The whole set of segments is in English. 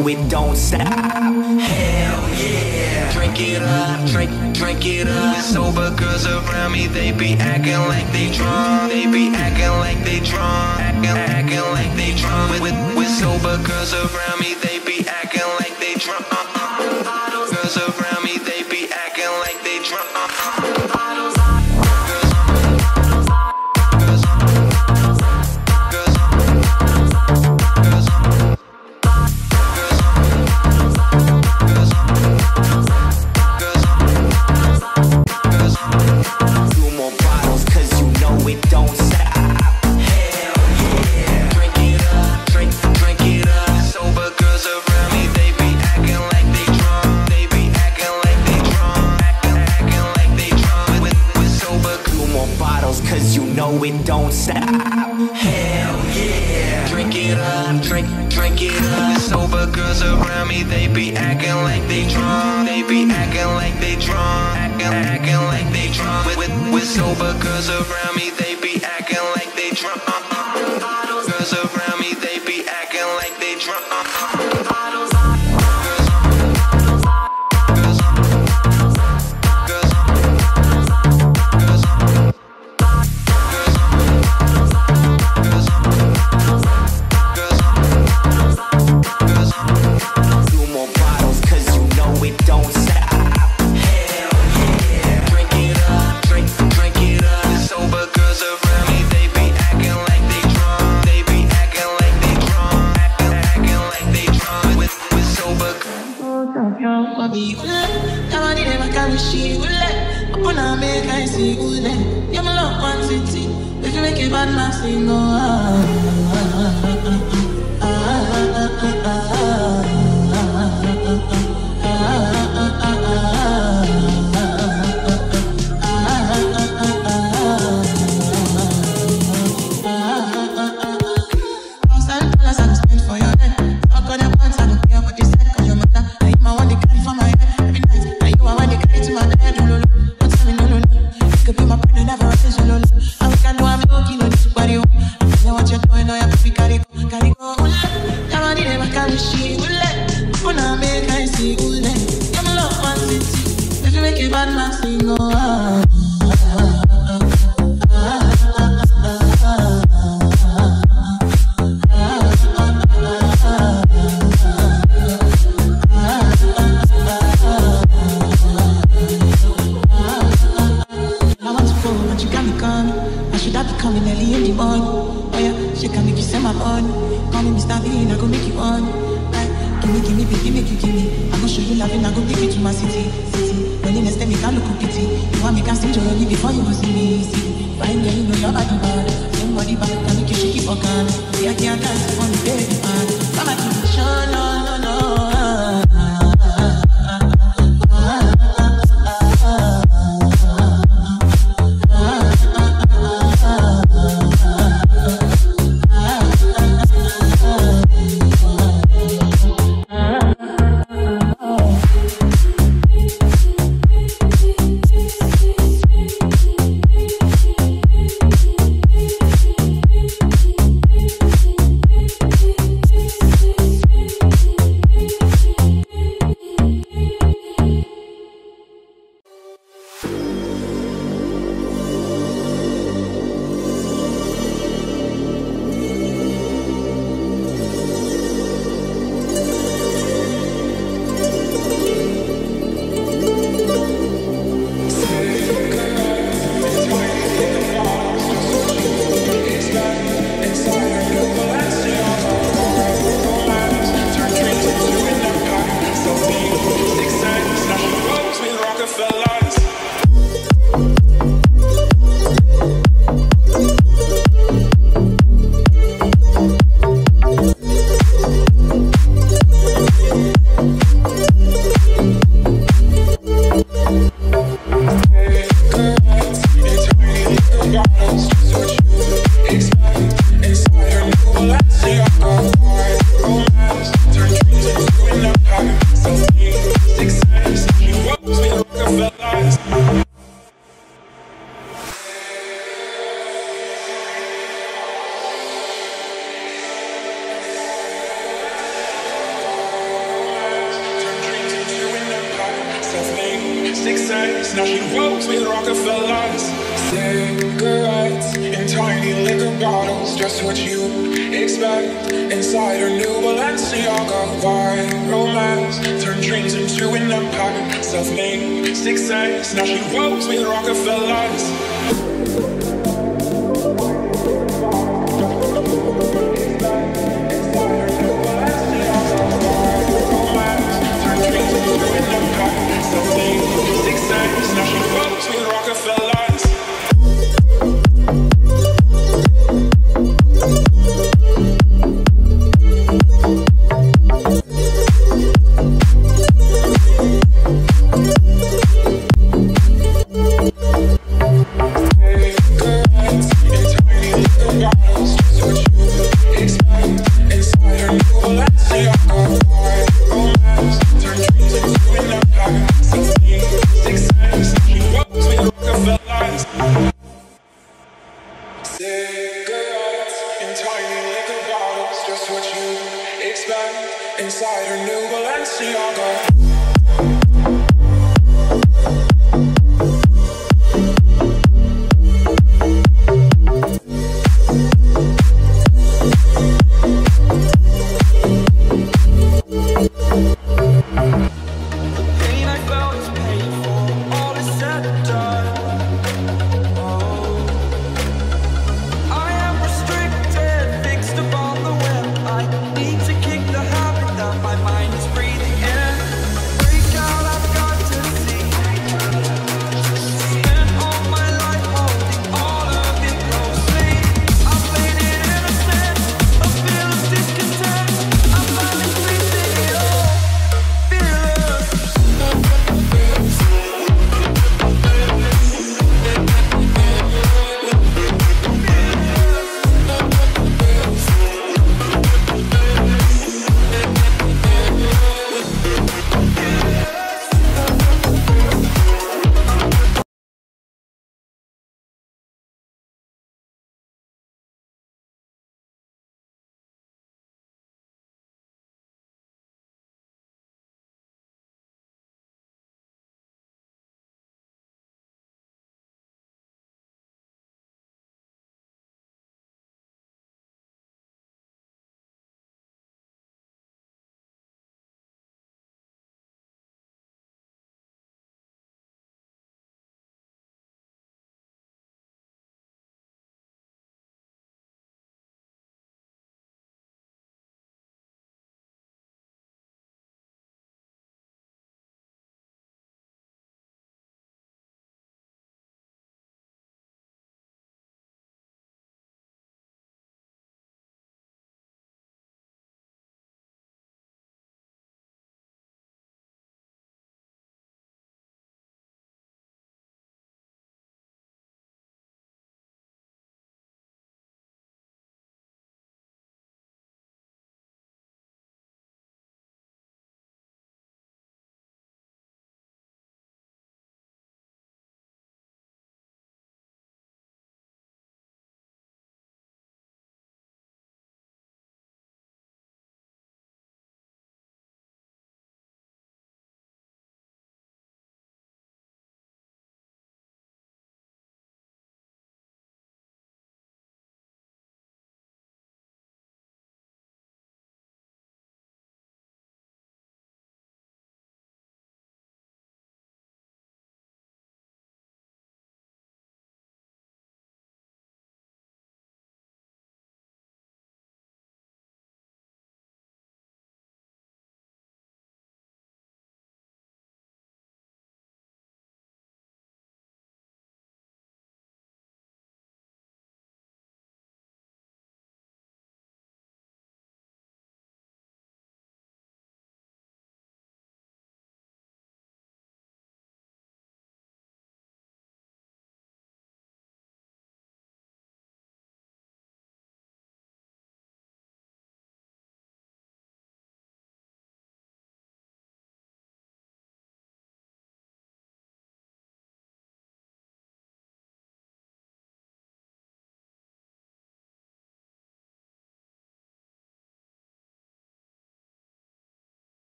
it don't stop. Hell yeah. Drink it up, drink, drink it up. Sober girls around me, they be acting like they drunk. They be acting like they drunk. Acting, acting like they drunk. With, with, with sober girls around me, they be acting like they drunk. Uh-uh.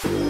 Success,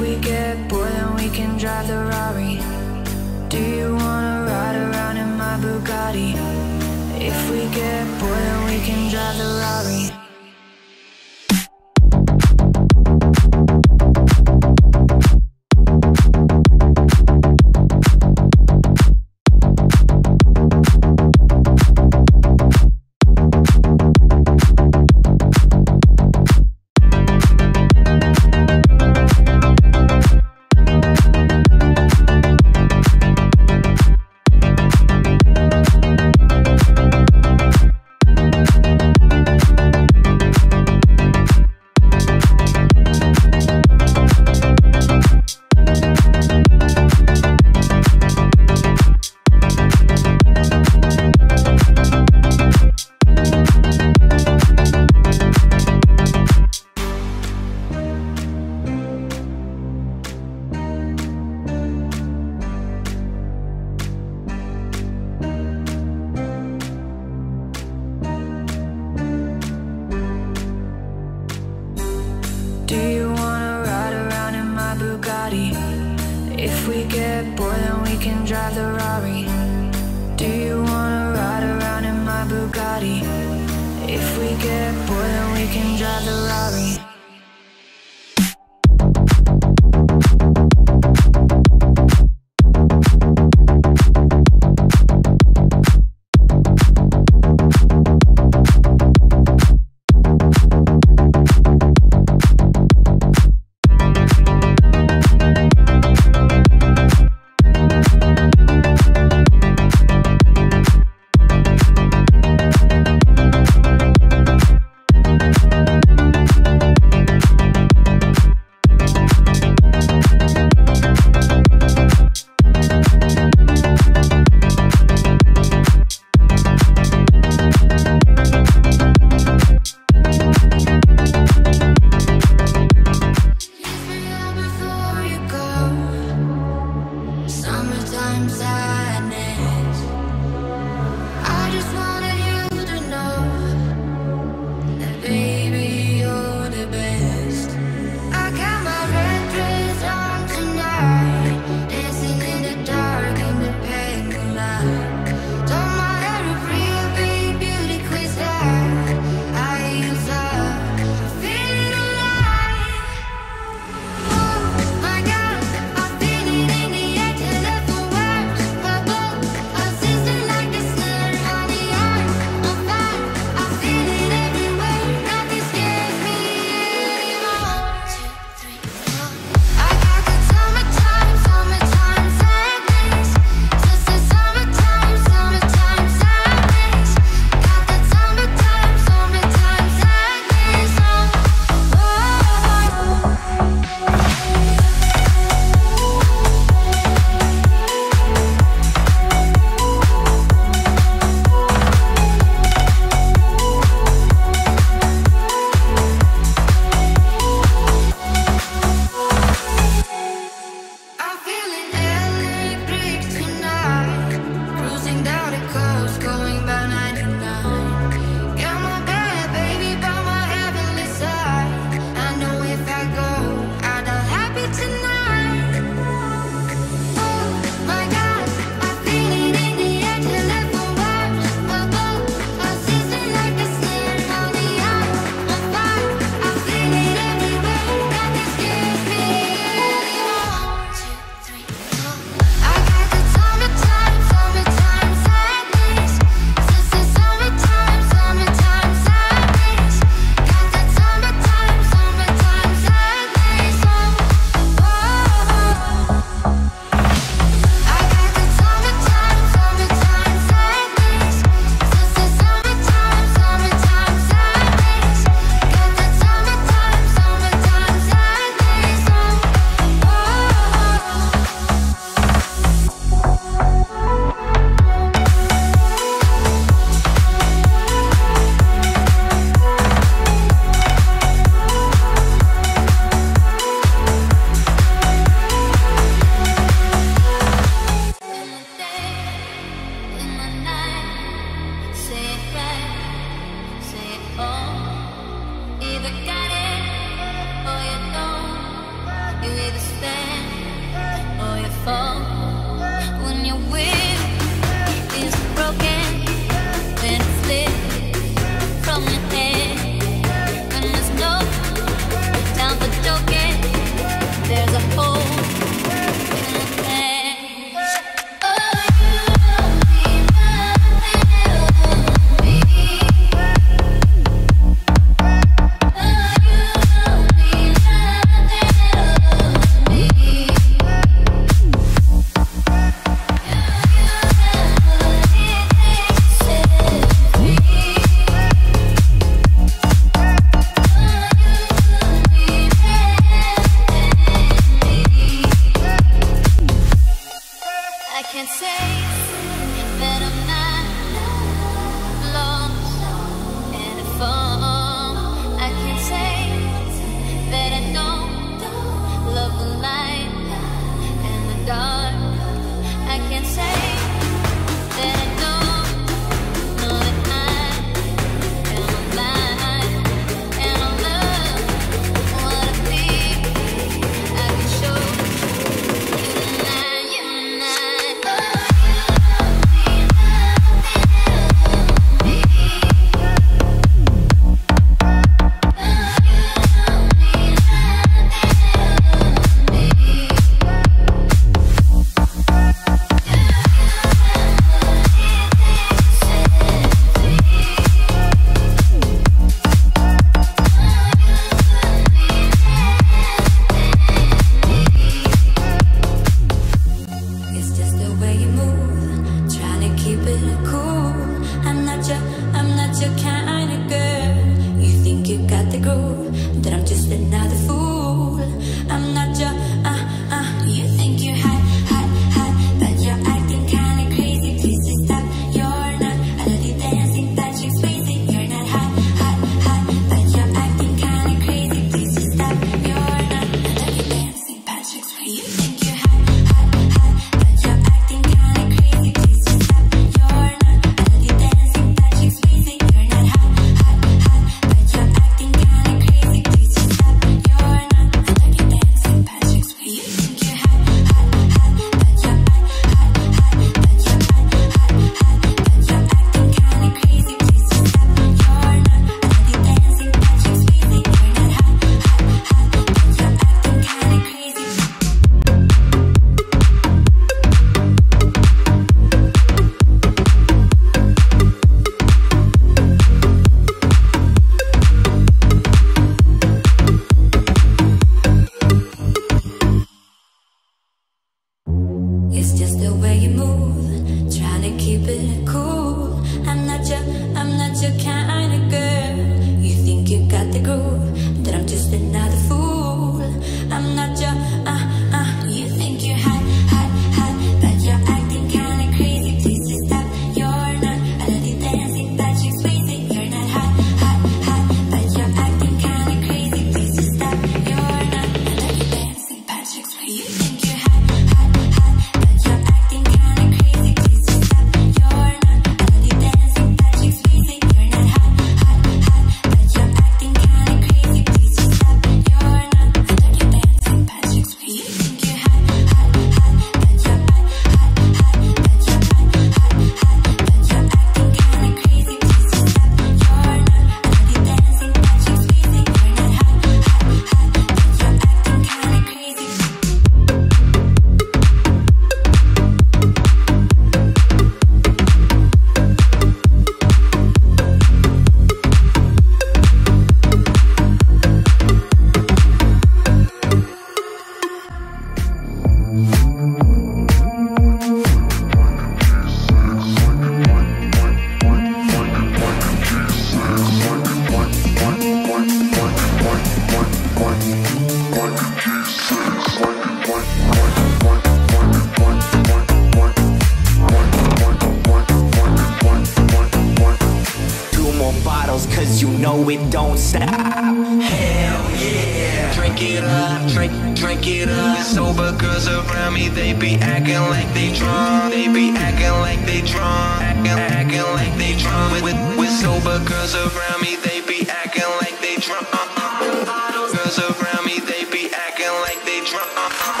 know it don't stop. Hell yeah. Drink it up, drink, drink it up. Sober girls around me, they be acting like they drunk. They be acting like they drunk. Acting, acting like they drunk. With, with, with sober girls around me, they be acting like they drunk. Uh, uh, uh, girls around me, they be acting like they drunk.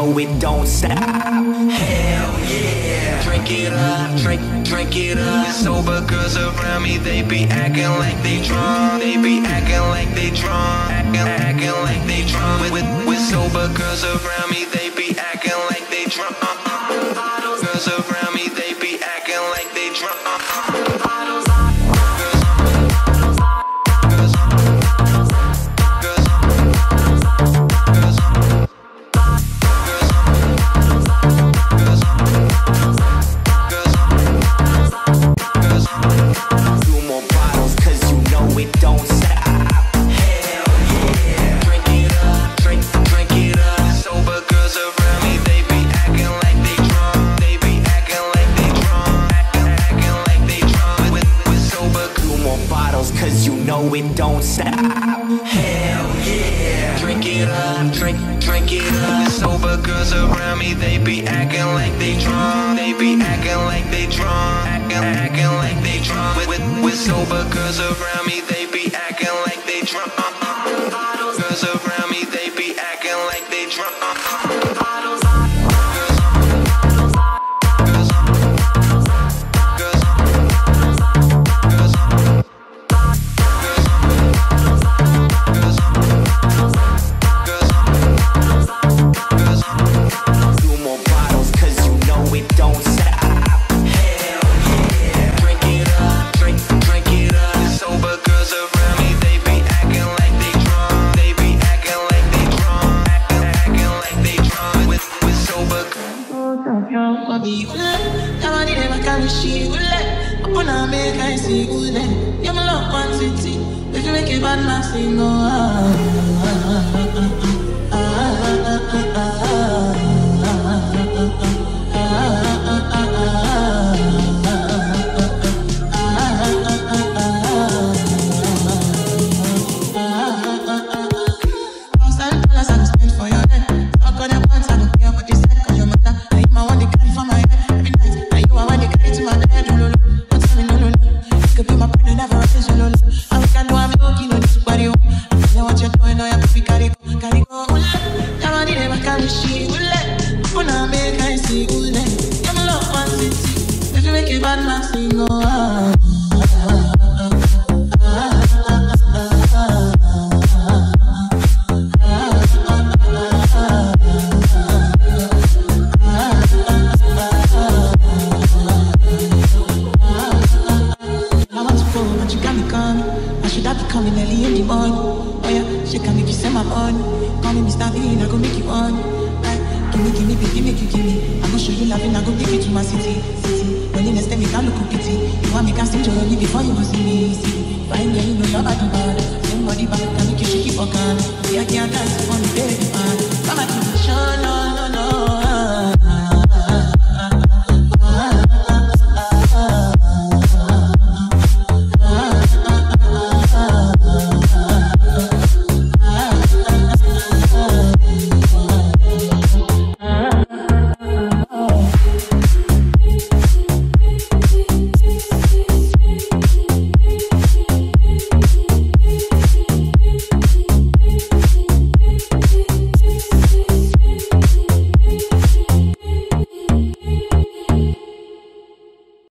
know it don't stop. Hell yeah. Drink it up, drink, drink it up. Sober girls around me, they be acting like they drunk. They be acting like they drunk. Acting, acting like they drunk. With, with, with sober girls around me, they be acting like they drunk. Uh, uh, uh, girls around me, they be acting like they drunk.